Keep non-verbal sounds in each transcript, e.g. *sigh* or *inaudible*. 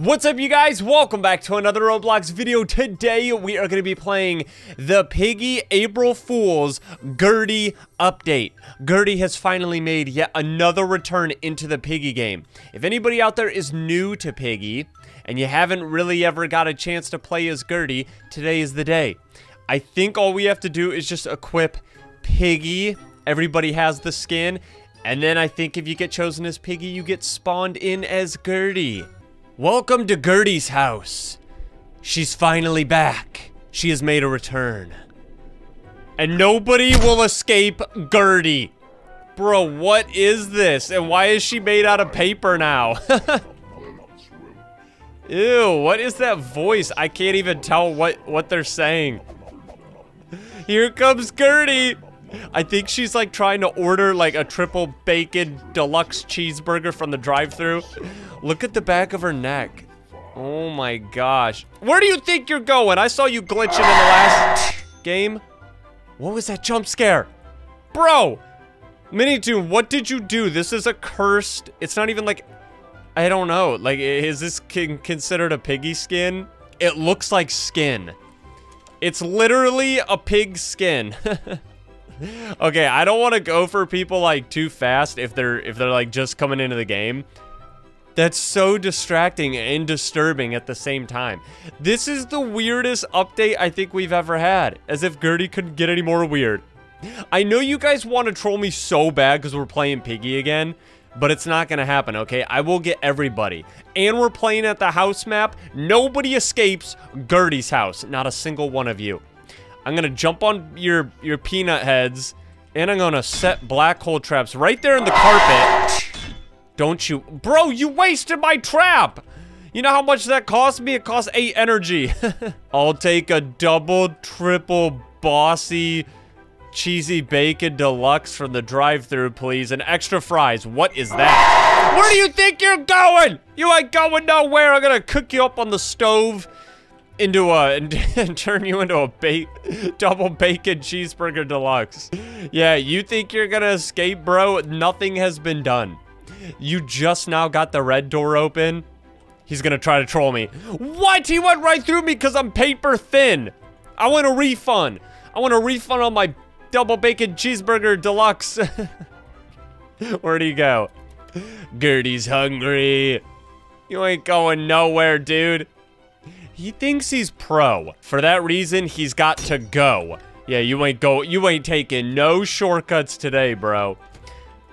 What's up you guys? Welcome back to another Roblox video. Today we are going to be playing the Piggy April Fool's Gurty update. Gurty has finally made yet another return into the Piggy game. If anybody out there is new to Piggy and you haven't really ever got a chance to play as Gurty, today is the day. I think all we have to do is just equip Piggy. Everybody has the skin. And then I think if you get chosen as Piggy, you get spawned in as Gurty. Welcome to Gurty's house. She's finally back. She has made a return. And nobody will escape Gurty. Bro, what is this? And why is she made out of paper now? *laughs* Ew, what is that voice? I can't even tell what, what they're saying. Here comes Gurty. I think she's like trying to order like a triple bacon deluxe cheeseburger from the drive through Look at the back of her neck. Oh my gosh. Where do you think you're going? I saw you glitching in the last game. What was that jump scare? Bro! Minitoon, what did you do? This is a cursed... It's not even like... I don't know. Like, is this considered a piggy skin? It looks like skin. It's literally a pig skin. *laughs* *laughs* okay, I don't want to go for people like too fast if they're if they're like just coming into the game. That's so distracting and disturbing at the same time. This is the weirdest update I think we've ever had. As if Gurty couldn't get any more weird. I know you guys want to troll me so bad because we're playing Piggy again. But it's not going to happen, okay? I will get everybody. And we're playing at the house map. Nobody escapes Gurty's house. Not a single one of you. I'm to jump on your, your peanut heads. And I'm to set black hole traps right there in the carpet. Don't you? Bro, you wasted my trap! You know how much that cost me? It cost 8 energy. *laughs* I'll take a double, triple, bossy, cheesy bacon deluxe from the drive through please. And extra fries. What is that? Where do you think you're going? You ain't going nowhere. I'm gonna cook you up on the stove into a *laughs* and, turn you into a double bacon cheeseburger deluxe. Yeah, you think you're gonna escape, bro? Nothing has been done. You just now got the red door open. He's gonna try to troll me. What? He went right through me because I'm paper thin. I want a refund. I want a refund on my double bacon cheeseburger deluxe. *laughs* Where'd he go? Gurty's hungry. You ain't going nowhere, dude. He thinks he's pro. For that reason, he's got to go. Yeah, you ain't go. You ain't taking no shortcuts today, bro.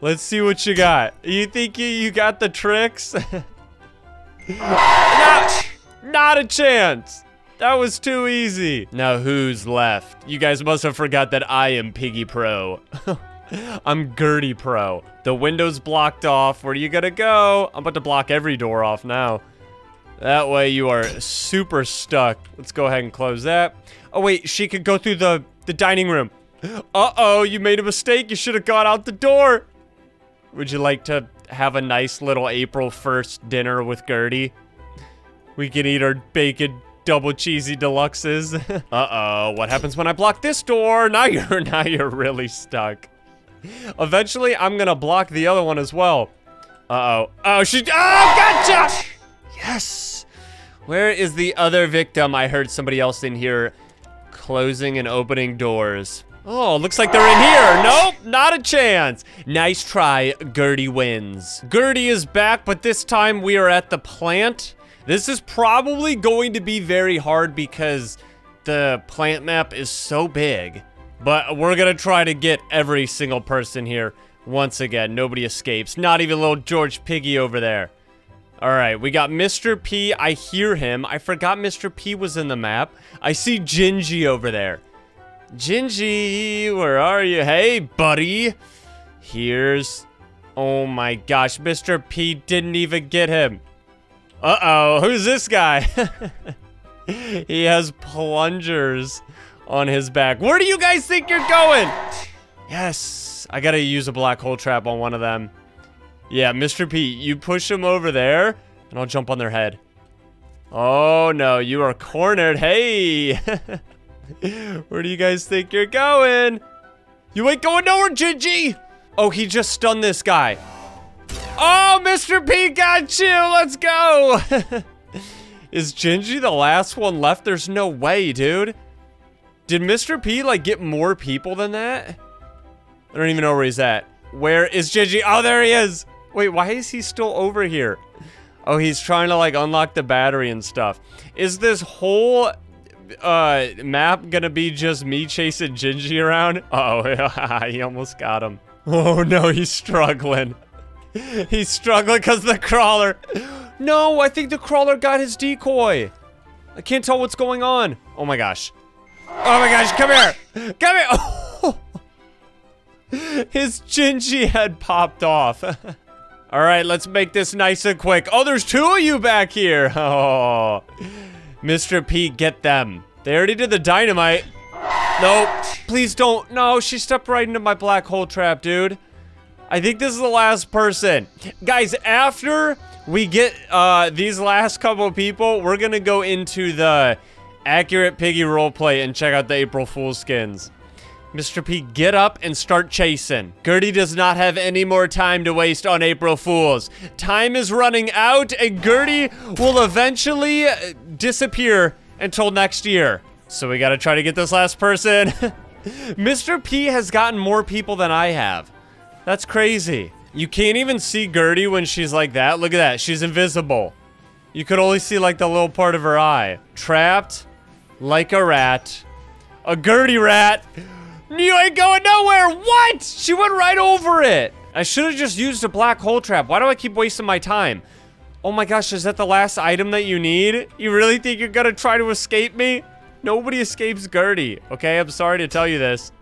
Let's see what you got. You think you, you got the tricks? *laughs* not, not a chance. That was too easy. Now who's left? You guys must have forgot that I am Piggy Pro. *laughs* I'm Gurty Pro. The window's blocked off. Where are you gonna go? I'm about to block every door off now. That way you are super stuck. Let's go ahead and close that. Oh wait, she could go through the, the dining room. Uh-oh, you made a mistake. You should have gone out the door. Would you like to have a nice little April 1st dinner with Gurty? We can eat our bacon double cheesy deluxes. *laughs* Uh-oh, what happens when I block this door? *laughs* Now you're now you're really stuck. Eventually, I'm gonna block the other one as well. Uh-oh. Oh, she- Oh, gotcha! Yes! Where is the other victim? I heard somebody else in here closing and opening doors. Oh, looks like they're in here. Nope, not a chance. Nice try. Gurty wins. Gurty is back, but this time we are at the plant. This is probably going to be very hard because the plant map is so big. But we're to try to get every single person here once again. Nobody escapes. Not even little George Piggy over there. All right, we got Mr. P. I hear him. I forgot Mr. P was in the map. I see Gingy over there. Gingy, where are you? Hey, buddy. Here's... Oh my gosh, Mr. P didn't even get him. Uh-oh, who's this guy? *laughs* he has plungers on his back. Where do you guys think you're going? Yes, I gotta use a black hole trap on one of them. Yeah, Mr. P, you push him over there, and I'll jump on their head. Oh no, you are cornered. Hey! *laughs* Where do you guys think you're going? You ain't going nowhere, Gingy! Oh, he just stunned this guy. Oh, Mr. P got you! Let's go! *laughs* Is Gingy the last one left? There's no way, dude. Did Mr. P, like, get more people than that? I don't even know where he's at. Where is Gingy? Oh, there he is. Wait, why is he still over here? Oh, he's trying to, like, unlock the battery and stuff. Is this whole uh, map gonna be just me chasing Gingy around? Uh oh, *laughs* he almost got him. Oh no, he's struggling. He's struggling because the crawler. No, I think the crawler got his decoy. I can't tell what's going on. Oh my gosh. Oh my gosh, come here. Come here. *laughs* His Gingy head popped off. *laughs* All right, let's make this nice and quick. Oh, there's two of you back here. *laughs* Oh. Mr. P, get them. They already did the dynamite. Nope. Please don't. No, she stepped right into my black hole trap, dude. I think this is the last person. Guys, after we get uh, these last couple people, we're going to go into the accurate piggy roleplay and check out the April Fool's skins. Mr. P, get up and start chasing. Gurty does not have any more time to waste on April Fools. Time is running out and Gurty will eventually uh, disappear until next year. So we gotta try to get this last person. *laughs* Mr. P has gotten more people than I have. That's crazy. You can't even see Gurty when she's like that. Look at that. She's invisible. You could only see like the little part of her eye. Trapped like a rat. A Gurty rat. You ain't going nowhere! What? She went right over it! I should have just used a black hole trap. Why do I keep wasting my time? Oh my gosh, is that the last item that you need? You really think you're gonna try to escape me? Nobody escapes Gurty, okay? I'm sorry to tell you this.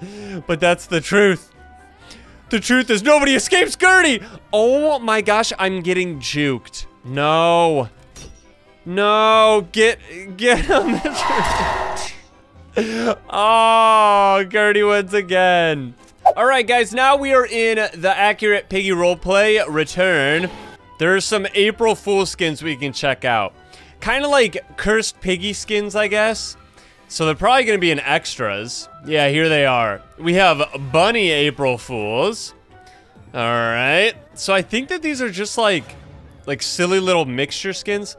*laughs* But that's the truth. The truth is nobody escapes Gurty! Oh my gosh, I'm getting juked. No. No, get, get *laughs* him. Oh, Gurty wins again. All right, guys, now we are in the Accurate Piggy Roleplay Return. There's some April Fool skins we can check out. Kind of like Cursed Piggy skins, I guess. So they're probably going to be in extras. Yeah, here they are. We have Bunny April Fools. All right. So I think that these are just like, like silly little mixture skins.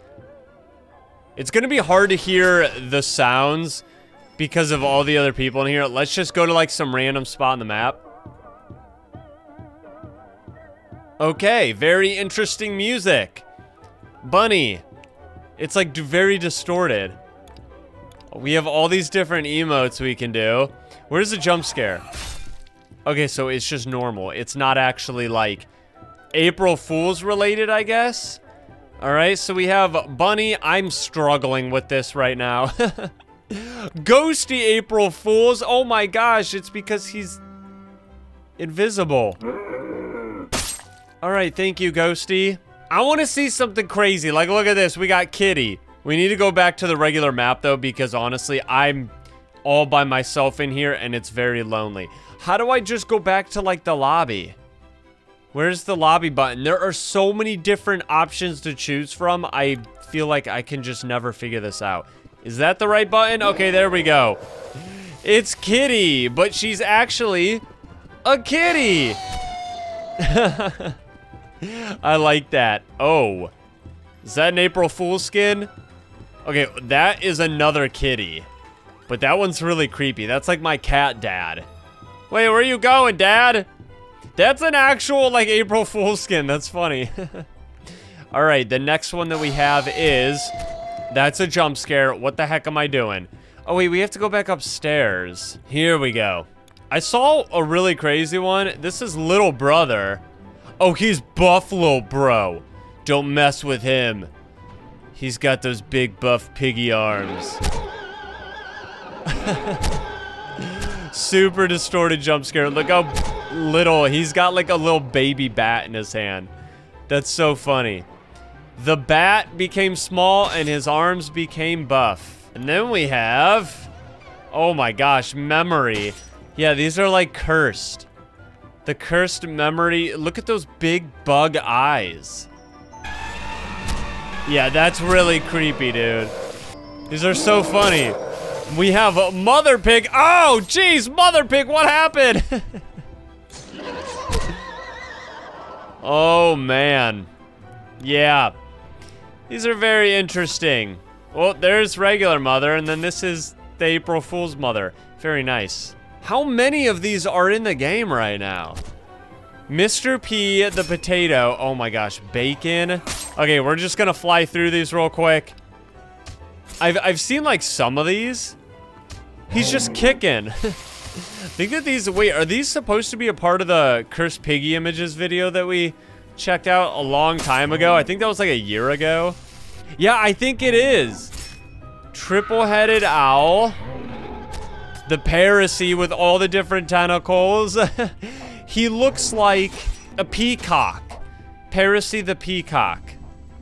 It's going to be hard to hear the sounds because of all the other people in here. Let's just go to like some random spot on the map. Okay, very interesting music. Bunny. It's like very distorted. We have all these different emotes we can do. Where's the jump scare? Okay, so it's just normal. It's not actually like April Fool's related, I guess. All right, so we have Bunny. I'm struggling with this right now. *laughs* Ghosty April Fools. Oh my gosh, it's because he's invisible. All right, thank you, Ghosty. I want to see something crazy. Like, look at this. We got Kitty. We need to go back to the regular map, though, because honestly, I'm all by myself in here, and it's very lonely. How do I just go back to, like, the lobby? Where's the lobby button? There are so many different options to choose from. I feel like I can just never figure this out. Is that the right button? Okay, there we go. It's Kitty, but she's actually a kitty. *laughs* I like that. Oh. Is that an April Fool's skin? Okay, that is another kitty. But that one's really creepy. That's like my cat dad. Wait, where are you going, dad? That's an actual, like, April Fool's skin. That's funny. *laughs* All right, the next one that we have is that's a jump scare. What the heck am I doing? Oh, wait, we have to go back upstairs. Here we go. I saw a really crazy one. This is Little Brother. Oh, he's Buffalo Bro. Don't mess with him. He's got those big buff piggy arms. *laughs* Super distorted jump scare. Look how little. He's got like a little baby bat in his hand. That's so funny. The bat became small and his arms became buff. And then we have... Oh my gosh, memory. Yeah, these are like cursed. The cursed memory. Look at those big bug eyes. Yeah, that's really creepy, dude. These are so funny. We have a Mother Pig. Oh, jeez, Mother Pig, what happened? *laughs* oh, man. Yeah. These are very interesting. Well, there's regular mother, and then this is the April Fool's mother. Very nice. How many of these are in the game right now? Mr. P, the potato. Oh my gosh, bacon. Okay, we're just gonna fly through these real quick. I've, I've seen like some of these. He's just oh. kicking. I *laughs* think that these, wait, are these supposed to be a part of the Cursed Piggy Images video that we checked out a long time ago? I think that was like a year ago. Yeah, I think it is. Triple-headed owl. The Parasee with all the different tentacles. *laughs* he looks like a peacock. Parasee the peacock.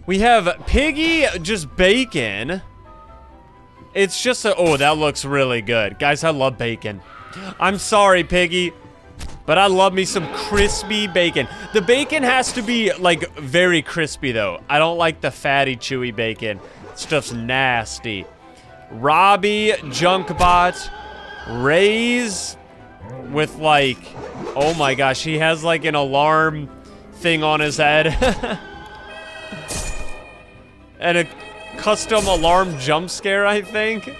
We have Piggy just bacon. It's just a, oh, that looks really good. Guys, I love bacon. I'm sorry, Piggy, but I love me some crispy bacon. The bacon has to be, like, very crispy, though. I don't like the fatty, chewy bacon. Stuff's nasty. Robbie, Junkbot, Raise with, like, oh my gosh, he has, like, an alarm thing on his head. *laughs* and a custom alarm jump scare, I think.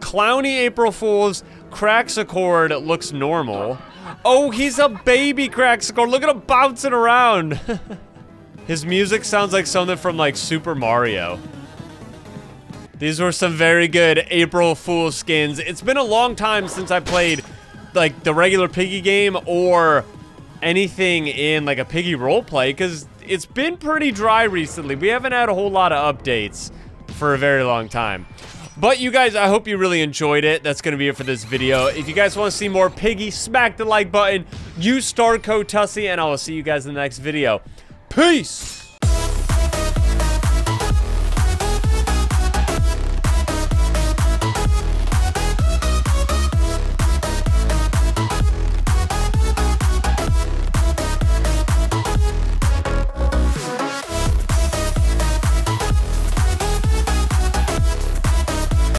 Clowny April Fools cracks a Craxacord looks normal. Oh, he's a baby Craxacord. Look at him bouncing around. *laughs* His music sounds like something from like Super Mario. These were some very good April Fool skins. It's been a long time since I played like the regular Piggy game or anything in like a Piggy roleplay because it's been pretty dry recently. We haven't had a whole lot of updates for a very long time. But you guys, I hope you really enjoyed it. That's going to be it for this video. If you guys want to see more Piggy, smack the like button. Use star code TUSSY, and I will see you guys in the next video. Peace!